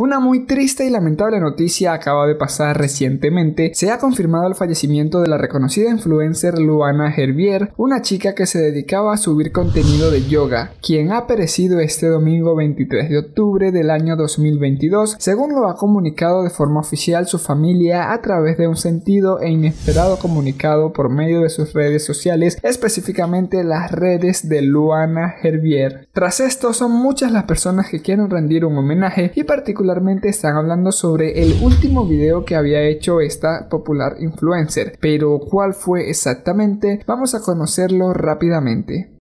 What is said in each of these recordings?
Una muy triste y lamentable noticia acaba de pasar recientemente. Se ha confirmado el fallecimiento de la reconocida influencer Luana Herbier, una chica que se dedicaba a subir contenido de yoga, quien ha perecido este domingo 23 de octubre del año 2022, según lo ha comunicado de forma oficial su familia a través de un sentido e inesperado comunicado por medio de sus redes sociales, específicamente las redes de Luana Herbier. Tras esto, son muchas las personas que quieren rendir un homenaje y particularmente están hablando sobre el último video que había hecho esta popular influencer, pero cuál fue exactamente, vamos a conocerlo rápidamente.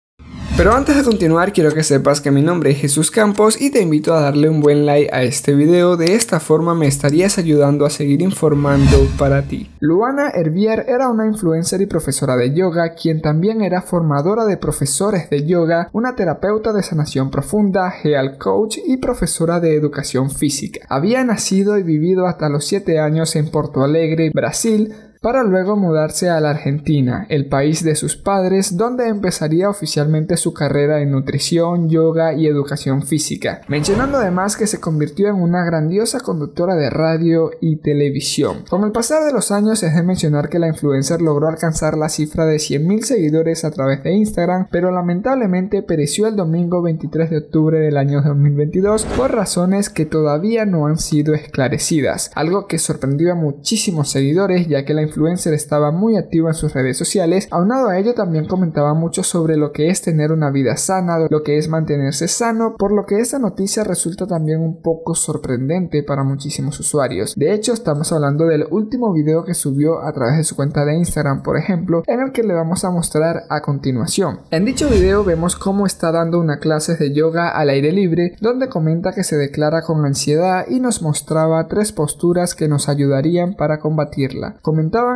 Pero antes de continuar quiero que sepas que mi nombre es Jesús Campos y te invito a darle un buen like a este video, de esta forma me estarías ayudando a seguir informando para ti. Luana Herbier era una influencer y profesora de yoga, quien también era formadora de profesores de yoga, una terapeuta de sanación profunda, health coach y profesora de educación física. Había nacido y vivido hasta los 7 años en Porto Alegre, Brasil, para luego mudarse a la Argentina, el país de sus padres, donde empezaría oficialmente su carrera en nutrición, yoga y educación física, mencionando además que se convirtió en una grandiosa conductora de radio y televisión. Con el pasar de los años es de mencionar que la influencer logró alcanzar la cifra de 100.000 seguidores a través de Instagram, pero lamentablemente pereció el domingo 23 de octubre del año 2022 por razones que todavía no han sido esclarecidas, algo que sorprendió a muchísimos seguidores ya que la influencer estaba muy activa en sus redes sociales, aunado a ello también comentaba mucho sobre lo que es tener una vida sana, lo que es mantenerse sano, por lo que esta noticia resulta también un poco sorprendente para muchísimos usuarios. De hecho, estamos hablando del último video que subió a través de su cuenta de Instagram, por ejemplo, en el que le vamos a mostrar a continuación. En dicho video vemos cómo está dando una clase de yoga al aire libre, donde comenta que se declara con ansiedad y nos mostraba tres posturas que nos ayudarían para combatirla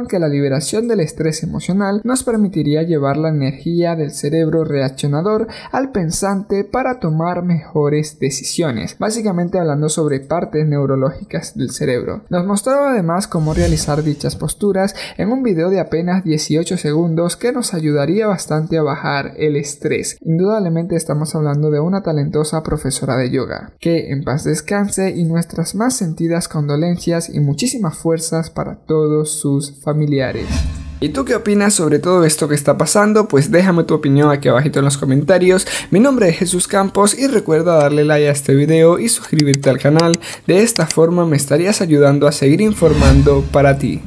que la liberación del estrés emocional nos permitiría llevar la energía del cerebro reaccionador al pensante para tomar mejores decisiones, básicamente hablando sobre partes neurológicas del cerebro. Nos mostraba además cómo realizar dichas posturas en un video de apenas 18 segundos que nos ayudaría bastante a bajar el estrés. Indudablemente estamos hablando de una talentosa profesora de yoga. Que en paz descanse y nuestras más sentidas condolencias y muchísimas fuerzas para todos sus familiares. ¿Y tú qué opinas sobre todo esto que está pasando? Pues déjame tu opinión aquí abajito en los comentarios. Mi nombre es Jesús Campos y recuerda darle like a este video y suscribirte al canal. De esta forma me estarías ayudando a seguir informando para ti.